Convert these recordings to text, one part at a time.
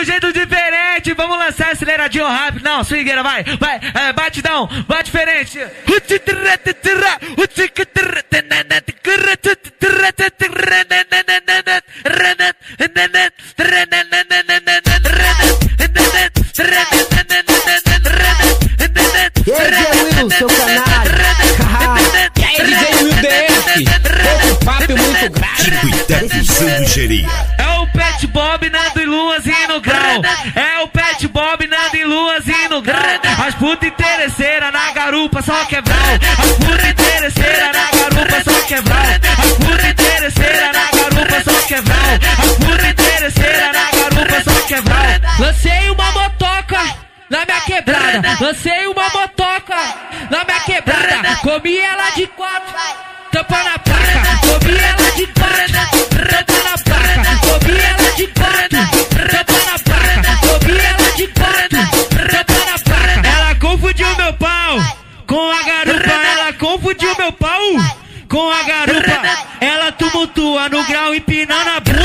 Do jeito diferente, vamos lançar aceleradinho rápido. Não, swingueira, vai, vai, é, batidão, vai diferente. Seu canalha. E aí, DJ Will DF, outro papo muito grave. Tico Teco Sanduicheria. É o Bob, Nando e Luazinho no grau. É o Pet Bob, Nando e Luazinho no grau. As puta interesseira na garupa, só quebral. As puta interesseira na garupa, só quebral. As puta interesseira na garupa, só quebral. As puta interesseira na garupa, só quebral. Lancei uma motoca na minha quebrada. Lancei uma motoca na minha quebrada. Comi ela de quatro, tampa na placa. Comi ela de quatro, com a garupa. Ela tumultua no grau empinando a bunda.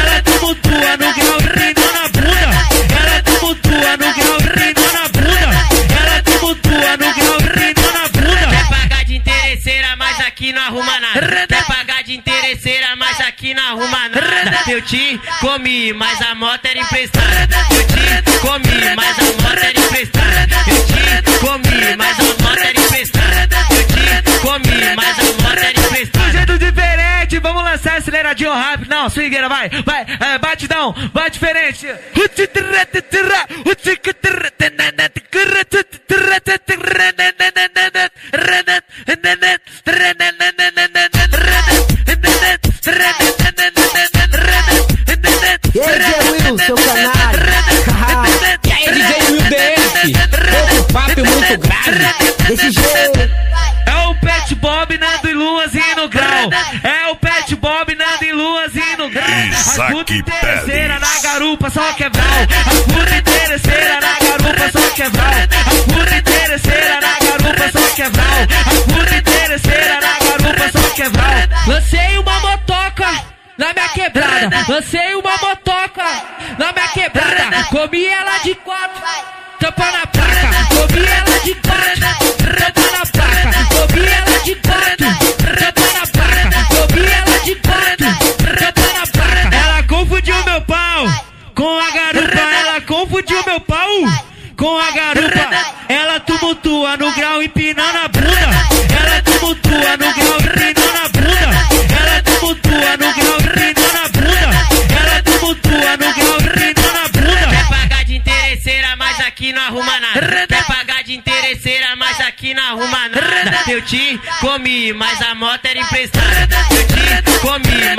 Ela tumultua no grau empinando a bunda. Ela tumultua no grau empinando a bunda. Ela tumultua no grau empinando a bunda. Quer pagar de interesseira, mas aqui não arruma nada. Quer pagar de interesseira, mas aqui não arruma nada. Eu te comi, mas a moto era emprestada. Eu te comi, mas a moto era emprestada. Eu te comi, aceleradinho rápido. Não, swingueira, vai, vai, é, batidão, vai diferente. E aí, DJ Will, seu canalha. E aí, DJ Will DF, outro papo muito grave. Desse jeito. É o Pet Bob, Nando e Luazinho no grau. É Isaac Pérez. na garupa, só quebral. As puta interesseira na garupa, só quebral. As puta interesseira na garupa, só quebral. As puta interesseira na garupa, só quebral. Lancei uma motoca na minha quebrada. Lancei uma motoca na minha quebrada. Comi ela de quatro, tampa na placa. Comi ela de quatro, com a garupa. Ela confundiu meu pau com a garupa. Ela tumultua no grau empinando a bunda. Ela tumultua no grau empinando a bunda. Ela tumultua no grau empinando a bunda. Ela tumultua no grau empinando a bunda. Quer pagar de interesseira, mas aqui não arruma nada. Quer pagar de interesseira, mas aqui não arruma nada. Eu te comi, mas a moto era emprestada. Eu te comi,